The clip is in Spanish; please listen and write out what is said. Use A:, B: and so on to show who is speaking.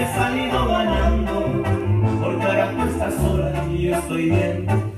A: he salido ganando por cada puesta sola y estoy bien.